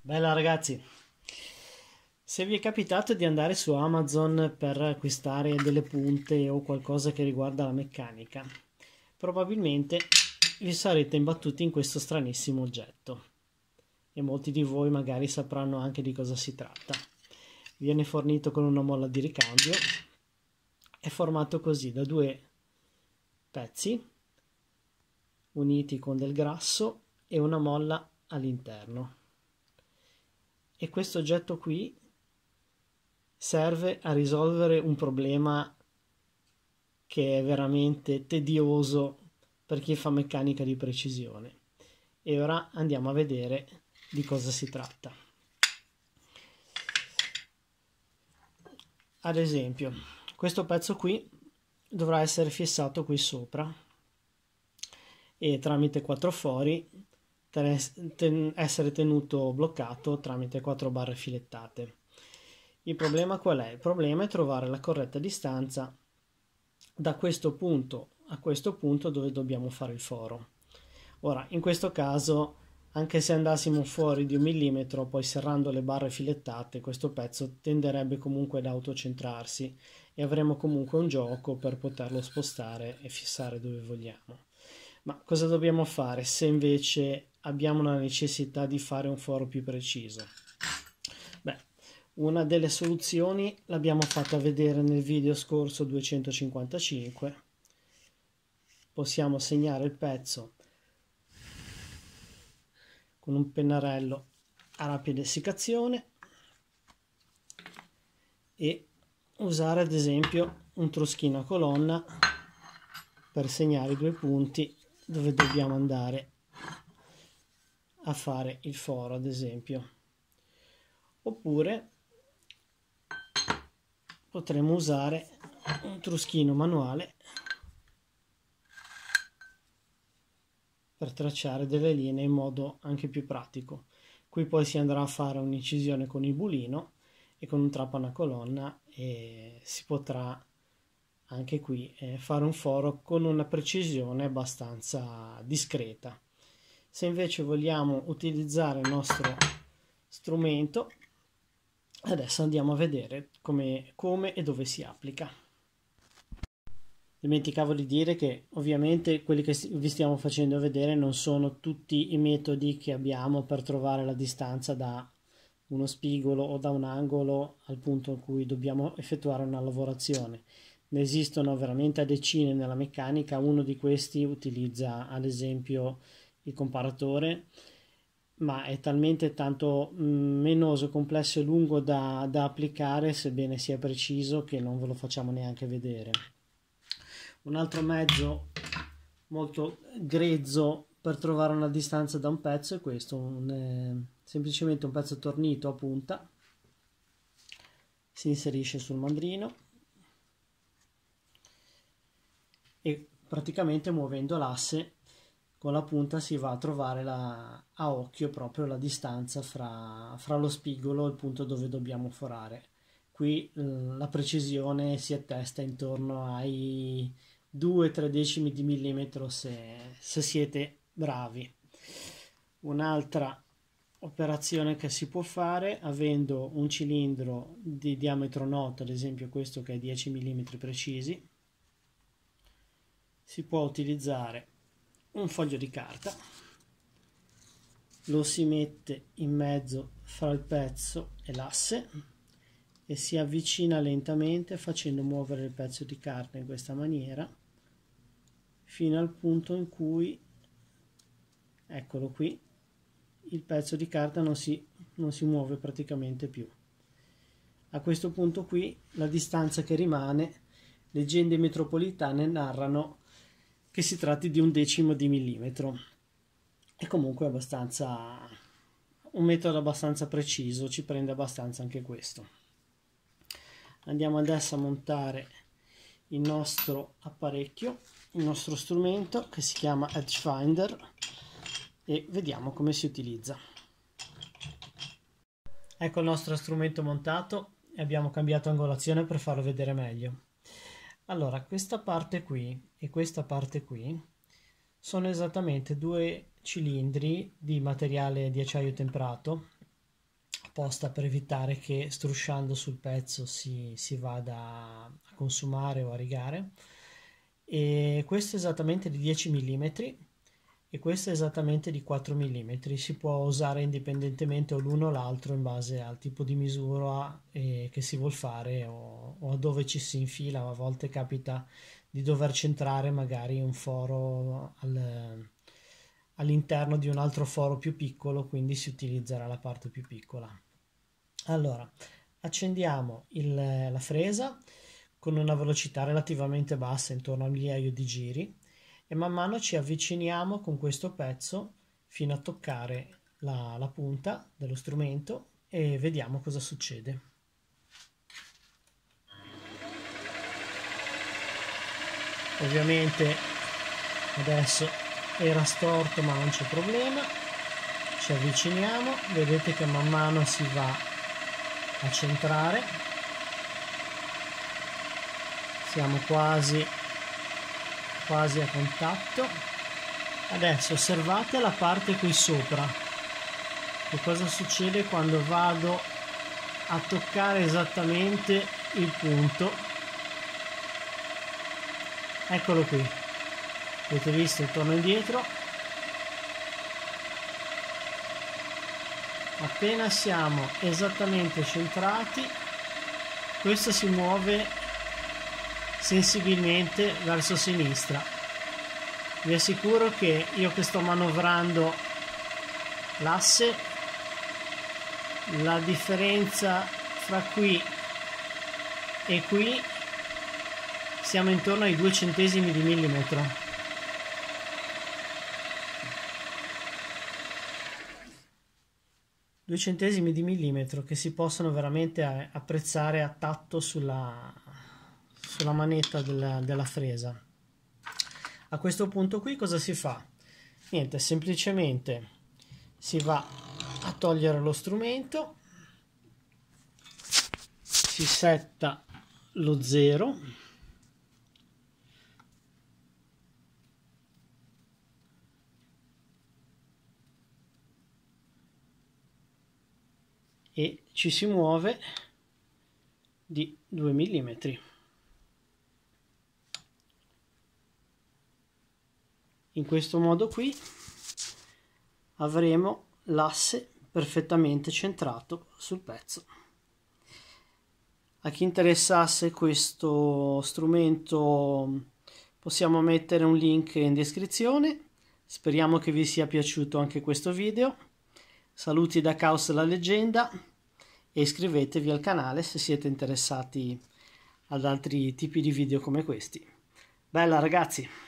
Bella ragazzi, se vi è capitato di andare su Amazon per acquistare delle punte o qualcosa che riguarda la meccanica, probabilmente vi sarete imbattuti in questo stranissimo oggetto. E molti di voi magari sapranno anche di cosa si tratta. Viene fornito con una molla di ricambio, è formato così da due pezzi uniti con del grasso e una molla all'interno e questo oggetto qui serve a risolvere un problema che è veramente tedioso per chi fa meccanica di precisione. E ora andiamo a vedere di cosa si tratta. Ad esempio questo pezzo qui dovrà essere fissato qui sopra e tramite quattro fori ten essere tenuto bloccato tramite quattro barre filettate. Il problema qual è? Il problema è trovare la corretta distanza da questo punto a questo punto dove dobbiamo fare il foro. Ora, in questo caso, anche se andassimo fuori di un millimetro, poi serrando le barre filettate, questo pezzo tenderebbe comunque ad autocentrarsi e avremo comunque un gioco per poterlo spostare e fissare dove vogliamo. Ma cosa dobbiamo fare se invece abbiamo la necessità di fare un foro più preciso? Beh, una delle soluzioni l'abbiamo fatta vedere nel video scorso 255. Possiamo segnare il pezzo con un pennarello a rapida essiccazione e usare ad esempio un truschino a colonna per segnare i due punti dove dobbiamo andare a fare il foro ad esempio oppure potremo usare un truschino manuale per tracciare delle linee in modo anche più pratico qui poi si andrà a fare un'incisione con il bulino e con un trapano a colonna e si potrà anche qui eh, fare un foro con una precisione abbastanza discreta. Se invece vogliamo utilizzare il nostro strumento, adesso andiamo a vedere come, come e dove si applica. Dimenticavo di dire che ovviamente quelli che vi stiamo facendo vedere non sono tutti i metodi che abbiamo per trovare la distanza da uno spigolo o da un angolo al punto in cui dobbiamo effettuare una lavorazione ne esistono veramente a decine nella meccanica, uno di questi utilizza ad esempio il comparatore, ma è talmente tanto mm, menoso, complesso e lungo da, da applicare, sebbene sia preciso, che non ve lo facciamo neanche vedere. Un altro mezzo molto grezzo per trovare una distanza da un pezzo è questo, un, eh, semplicemente un pezzo tornito a punta, si inserisce sul mandrino e praticamente muovendo l'asse con la punta si va a trovare la, a occhio proprio la distanza fra, fra lo spigolo e il punto dove dobbiamo forare. Qui eh, la precisione si attesta intorno ai 2-3 decimi di millimetro se, se siete bravi. Un'altra operazione che si può fare avendo un cilindro di diametro noto, ad esempio questo che è 10 mm precisi, si può utilizzare un foglio di carta. Lo si mette in mezzo fra il pezzo e l'asse e si avvicina lentamente facendo muovere il pezzo di carta in questa maniera fino al punto in cui eccolo qui il pezzo di carta non si, non si muove praticamente più. A questo punto qui la distanza che rimane leggende metropolitane narrano che si tratti di un decimo di millimetro. È comunque abbastanza un metodo abbastanza preciso, ci prende abbastanza anche questo. Andiamo adesso a montare il nostro apparecchio, il nostro strumento che si chiama Edge Finder e vediamo come si utilizza. Ecco il nostro strumento montato e abbiamo cambiato angolazione per farlo vedere meglio. Allora, questa parte qui e questa parte qui sono esattamente due cilindri di materiale di acciaio temperato apposta per evitare che strusciando sul pezzo si, si vada a consumare o a rigare. E questo è esattamente di 10 mm e questo è esattamente di 4 mm si può usare indipendentemente o l'uno o l'altro in base al tipo di misura eh, che si vuol fare o, o, a dove ci si infila. A volte capita di dover centrare magari un foro al, all'interno di un altro foro più piccolo quindi si utilizzerà la parte più piccola. Allora accendiamo il, la fresa con una velocità relativamente bassa intorno al migliaio di giri e man mano ci avviciniamo con questo pezzo fino a toccare la, la punta dello strumento e vediamo cosa succede. Ovviamente adesso era storto ma non c'è problema, ci avviciniamo, vedete che man mano si va a centrare, siamo quasi quasi a contatto. Adesso osservate la parte qui sopra. Che cosa succede quando vado a toccare esattamente il punto? Eccolo qui. Avete visto? Torno indietro. Appena siamo esattamente centrati questo si muove sensibilmente verso sinistra. Vi assicuro che io che sto manovrando l'asse, la differenza fra qui e qui siamo intorno ai due centesimi di millimetro. Due centesimi di millimetro che si possono veramente apprezzare a tatto sulla, sulla manetta della, della fresa. A questo punto qui cosa si fa? Niente semplicemente si va a togliere lo strumento si setta lo zero e ci si muove di 2 mm in questo modo qui avremo l'asse perfettamente centrato sul pezzo. A chi interessasse questo strumento possiamo mettere un link in descrizione. Speriamo che vi sia piaciuto anche questo video. Saluti da Caos la leggenda e iscrivetevi al canale se siete interessati ad altri tipi di video come questi. Bella ragazzi